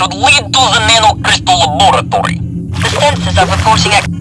should lead to the nanocrystal laboratory. The sensors are reporting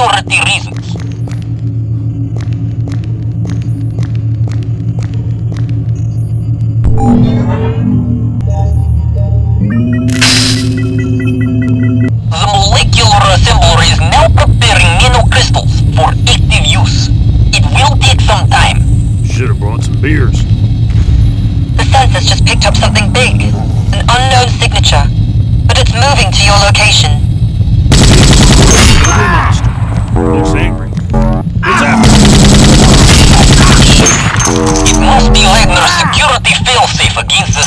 security reasons. The molecular assembler is now preparing nanocrystals for active use. It will take some time. Should have brought some beers. The sensors just picked up something big. An unknown signature. But it's moving to your location. Looks angry. What's after? It must be Wagner's security failsafe against the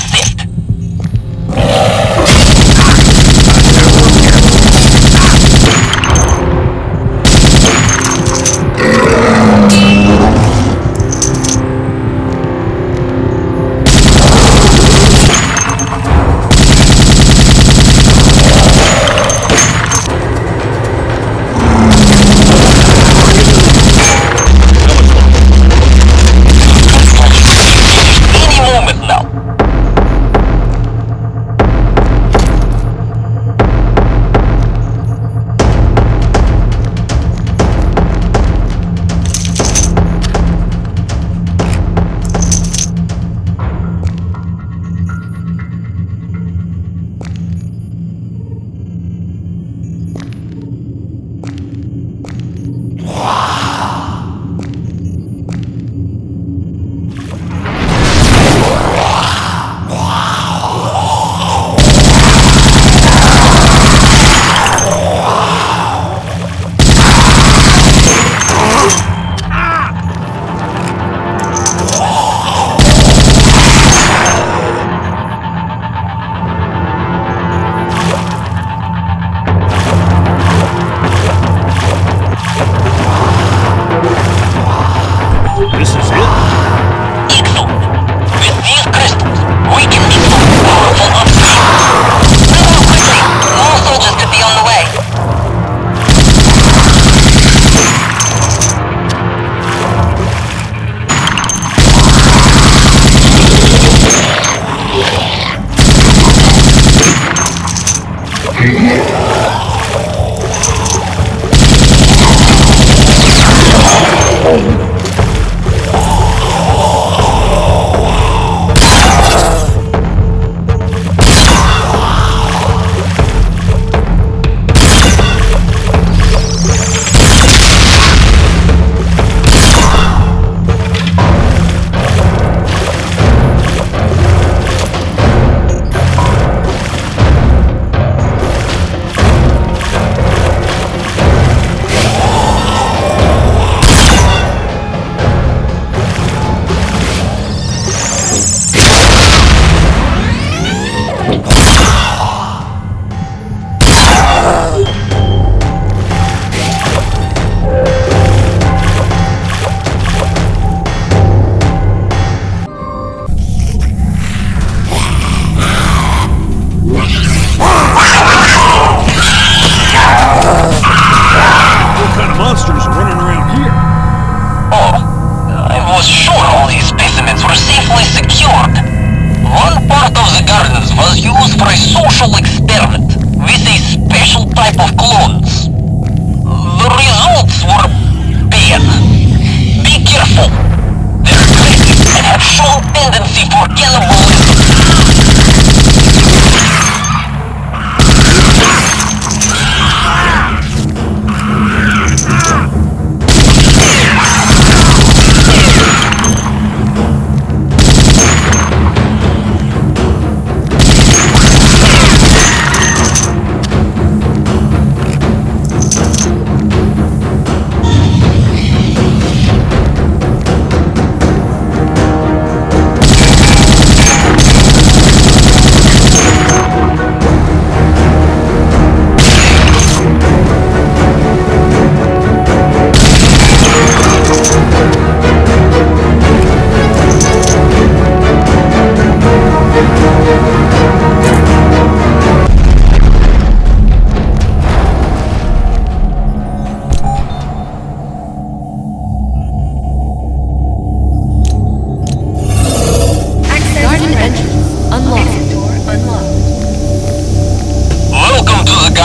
Oh!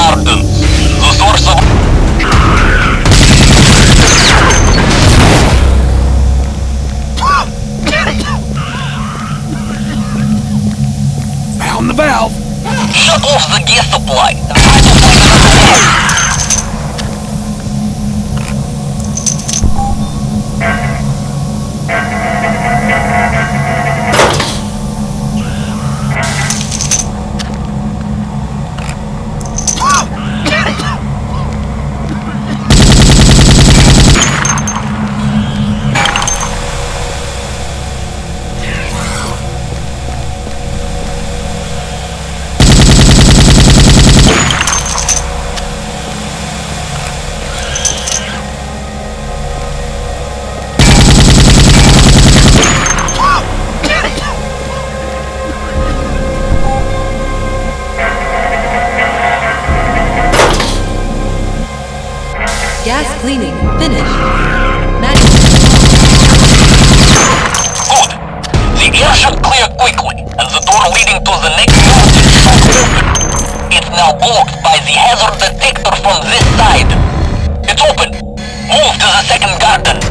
garden. The source of... Found the valve! Shut off the gas supply! The blocked by the hazard detector from this side. It's open. Move to the second garden.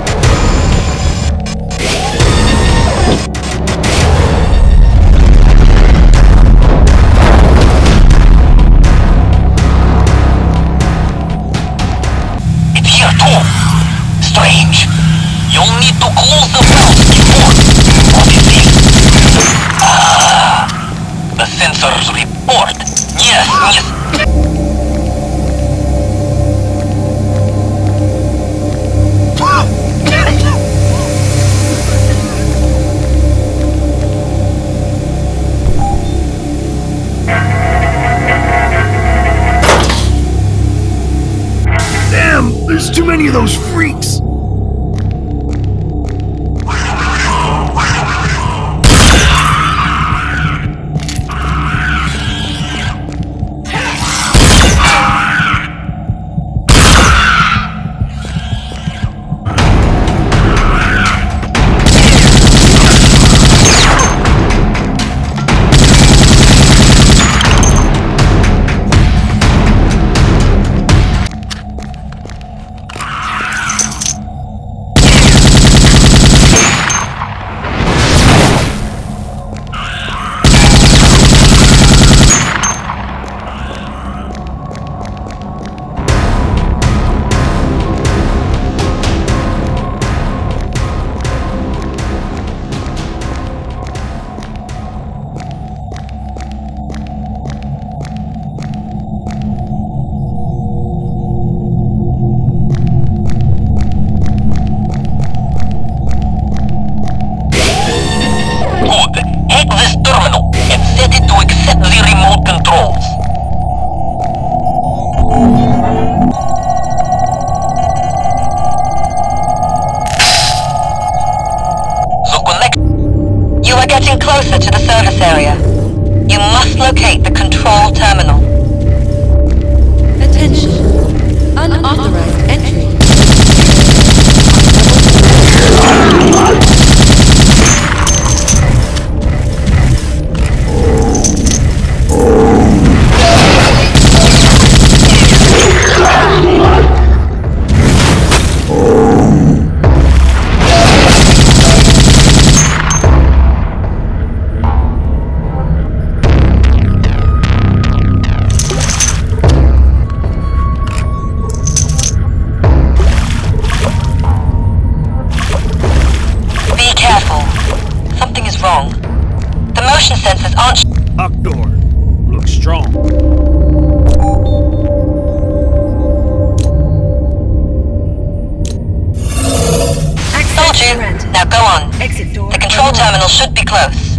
Now go on. Exit door. The control terminal should be close.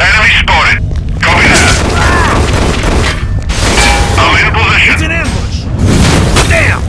Enemy spotted. Copy that. I'm in position. It's an ambush. Damn!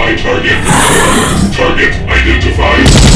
Identify target. Target identified.